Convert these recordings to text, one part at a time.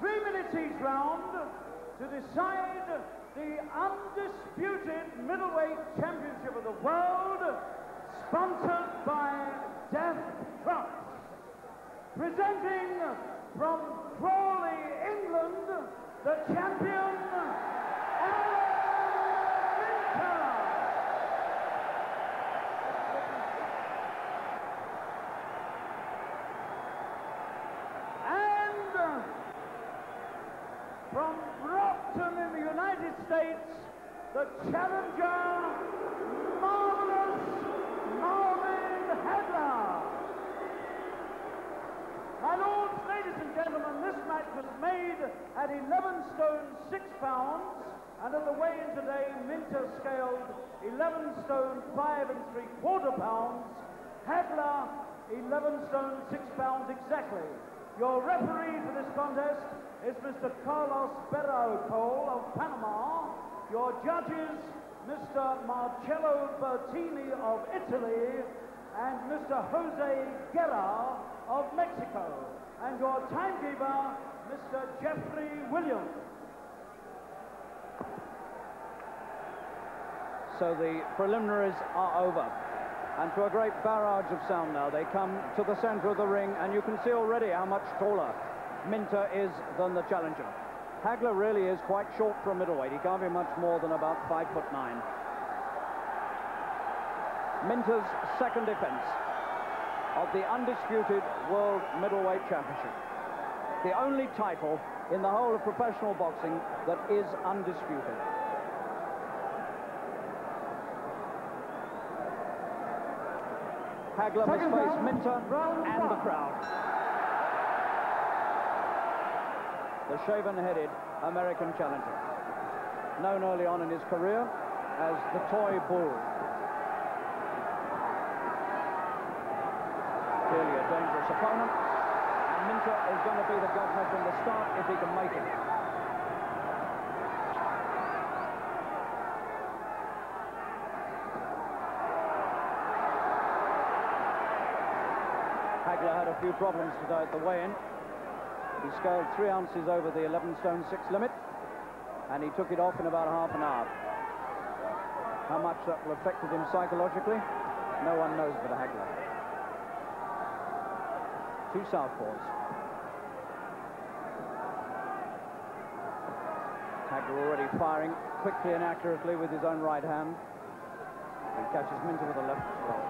Three minutes each round to decide the undisputed middleweight championship of the world, sponsored by Death Trucks. Presenting from Crawley, England, the champion, Alan Minter. And uh, from Brockton in the United States, the challenger, Marvelous Marvin Hagler. My lords, ladies and gentlemen, this match was made at 11 stone 6 pounds, and at the weigh-in today, Minter scaled 11 stone 5 and 3 quarter pounds, Hagler 11 stone 6 pounds exactly. Your referee for this contest is Mr. Carlos Berrocal of Panama. Your judges, Mr. Marcello Bertini of Italy and Mr. Jose Guerra of Mexico. And your timekeeper, Mr. Jeffrey Williams. So the preliminaries are over. And to a great barrage of sound now, they come to the center of the ring, and you can see already how much taller Minter is than the challenger. Hagler really is quite short for a middleweight. He can't be much more than about five foot nine. Minter's second defense of the undisputed World Middleweight Championship. The only title in the whole of professional boxing that is undisputed. Hagler must face Minter and the crowd. The shaven-headed American challenger. Known early on in his career as the Toy Bull. Clearly a dangerous opponent. And Minter is going to be the governor from the start if he can make it. Hagler had a few problems today at the weigh-in. He scaled three ounces over the 11 stone 6 limit, and he took it off in about half an hour. How much that will affect him psychologically, no one knows but Hagler. Two southpaws. Hagler already firing quickly and accurately with his own right hand. He catches Minter with the left as well.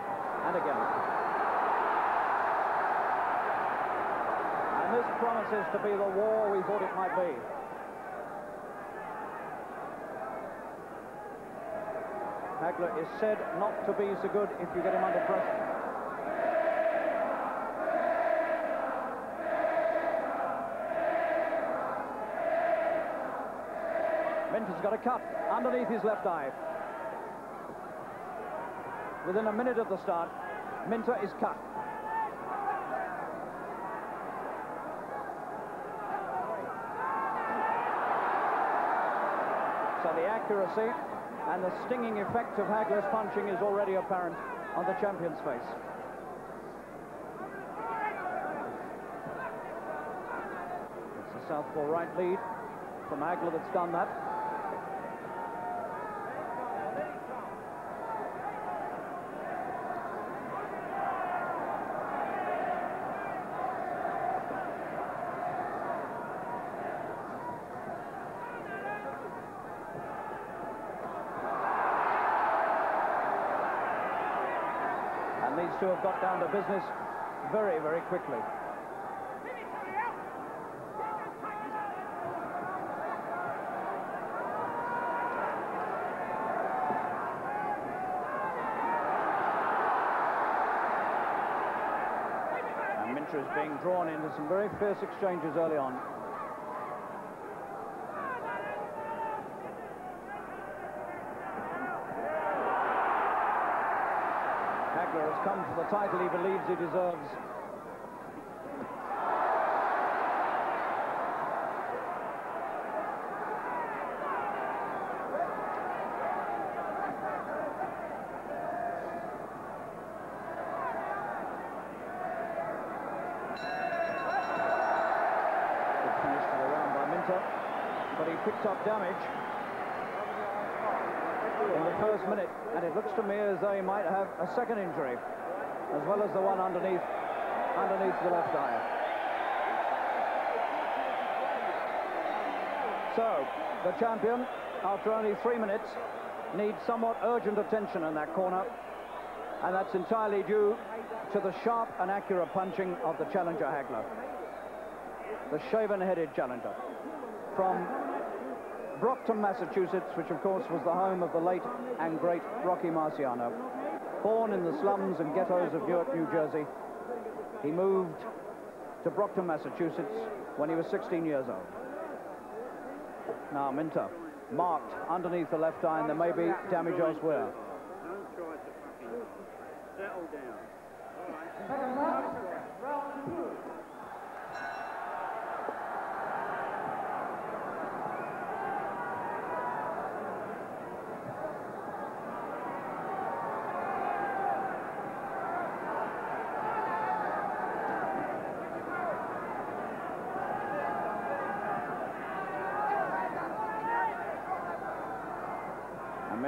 And again. This promises to be the war we thought it might be. Hagler is said not to be so good if you get him under pressure. Minter's got a cut underneath his left eye. Within a minute of the start, Minter is cut. So the accuracy and the stinging effect of Hagler's punching is already apparent on the champion's face. It's the southpaw right lead from Hagler that's done that. Two have got down to business very, very quickly. And Minter is being drawn into some very fierce exchanges early on. Hagler has come for the title he believes he deserves. The round. Minter, but he picked up damage first minute, and it looks to me as though he might have a second injury, as well as the one underneath, underneath the left eye. So, the champion, after only three minutes, needs somewhat urgent attention in that corner, and that's entirely due to the sharp and accurate punching of the challenger Hagler. The shaven-headed challenger from Brockton, Massachusetts, which of course was the home of the late and great Rocky Marciano. Born in the slums and ghettos of Newark, New Jersey, he moved to Brockton, Massachusetts when he was 16 years old. Now Minter, marked underneath the left eye, and there may be damage elsewhere. Settle down.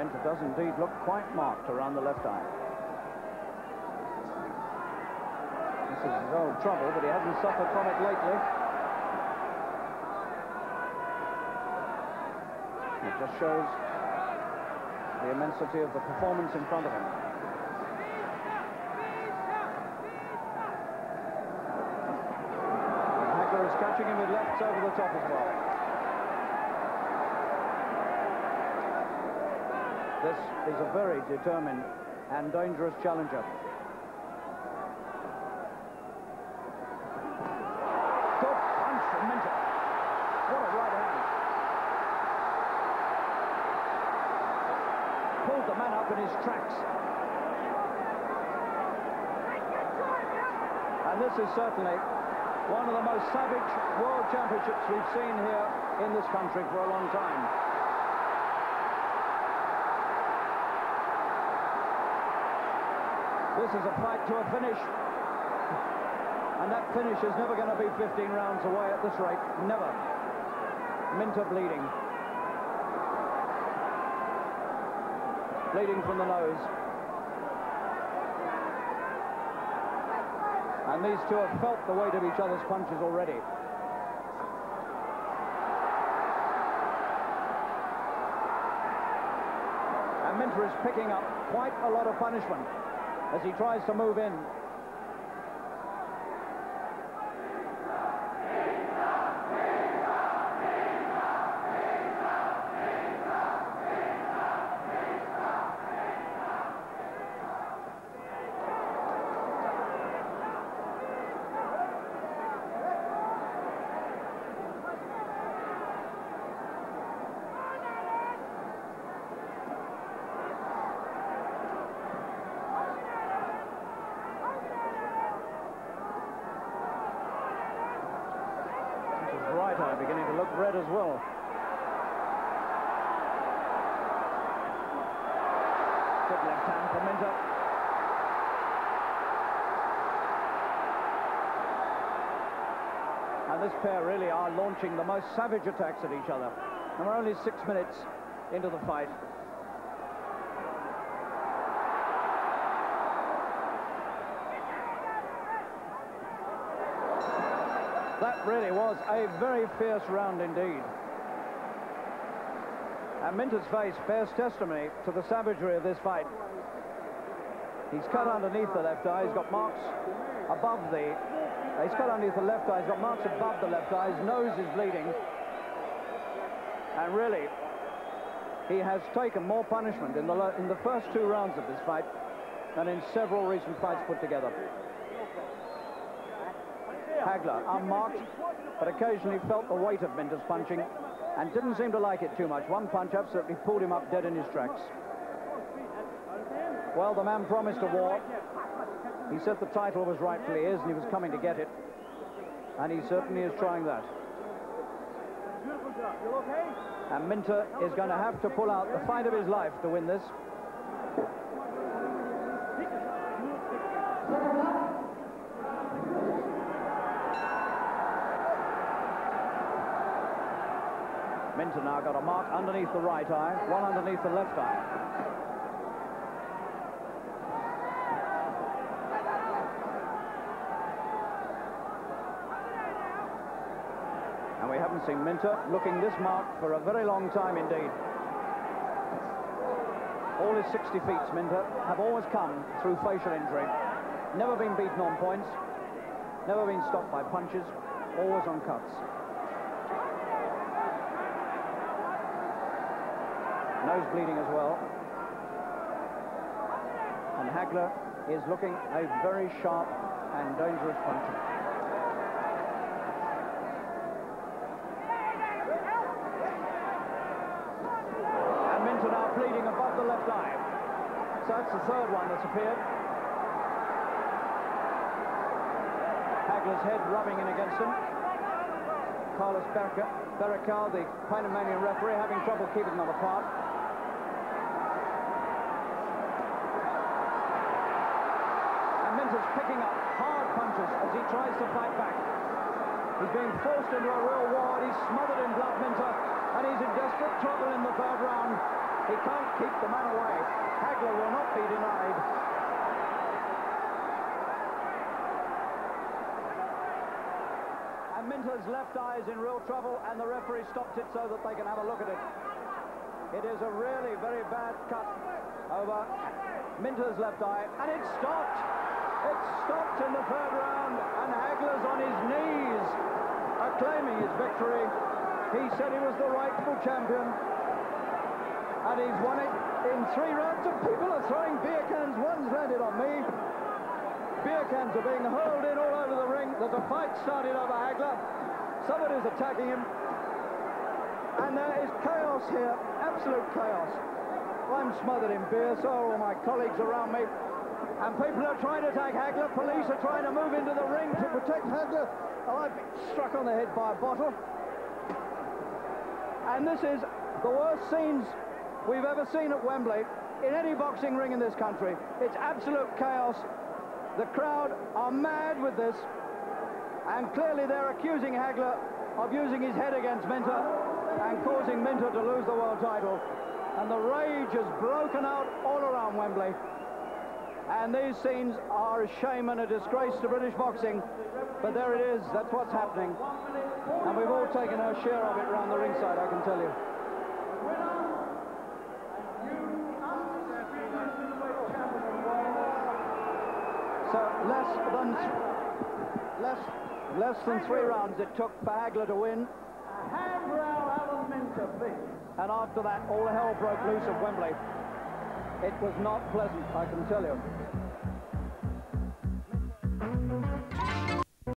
Does indeed look quite marked around the left eye. This is his old trouble, but he hasn't suffered from it lately. It just shows the immensity of the performance in front of him. Hagler is catching him with lefts over the top as well. This is a very determined and dangerous challenger. Good punch from. What a right hand. Pulled the man up in his tracks. And this is certainly one of the most savage world championships we've seen here in this country for a long time. This is a fight to a finish. And that finish is never going to be 15 rounds away at this rate. Never. Minter bleeding. Bleeding from the nose. And these two have felt the weight of each other's punches already. And Minter is picking up quite a lot of punishment as he tries to move in. Pair really are launching the most savage attacks at each other. And we're only six minutes into the fight. That really was a very fierce round indeed. And Minter's face bears testimony to the savagery of this fight. He's cut underneath the left eye. He's got marks above the He's cut underneath the left eye. He's got marks above the left eye. His nose is bleeding. And really, he has taken more punishment in the, in the first two rounds of this fight than in several recent fights put together. Hagler, unmarked, but occasionally felt the weight of Minter's punching and didn't seem to like it too much. One punch absolutely pulled him up dead in his tracks. Well, the man promised a war. He said the title was rightfully his and he was coming to get it. And he certainly is trying that. And Minter is going to have to pull out the fight of his life to win this. Minter now got a mark underneath the right eye, one underneath the left eye. And we haven't seen Minter looking this mark for a very long time indeed. All his 60 feats, Minter, have always come through facial injury. Never been beaten on points, never been stopped by punches, always on cuts. Nose bleeding as well. And Hagler is looking a very sharp and dangerous puncher. And Minter now bleeding above the left eye. So that's the third one that's appeared. Hagler's head rubbing in against him. Carlos Berrocal, the Panamanian referee, having trouble keeping them apart. Picking up hard punches as he tries to fight back. He's being forced into a real war. He's smothered in blood, Minter, and he's in desperate trouble in the third round. He can't keep the man away. Hagler will not be denied. And Minter's left eye is in real trouble, and the referee stopped it so that they can have a look at it. It is a really very bad cut over Minter's left eye, and it stopped. It stopped in the third round, and Hagler's on his knees, acclaiming his victory. He said he was the rightful champion, and he's won it in three rounds, and people are throwing beer cans. One's landed on me. Beer cans are being hurled in all over the ring. There's a fight started over Hagler. Somebody's attacking him. And there is chaos here, absolute chaos. I'm smothered in beer, so are all my colleagues around me. And people are trying to attack Hagler. Police are trying to move into the ring to protect Hagler. Oh, I've been struck on the head by a bottle. And this is the worst scenes we've ever seen at Wembley in any boxing ring in this country. It's absolute chaos. The crowd are mad with this. And clearly they're accusing Hagler of using his head against Minter and causing Minter to lose the world title. And the rage has broken out all around Wembley. And these scenes are a shame and a disgrace to British boxing. But there it is, that's what's happening. And we've all taken our share of it around the ringside, I can tell you. So less than less less than three rounds it took for Hagler to win. And after that, all hell broke loose at Wembley. It was not pleasant, I can tell you.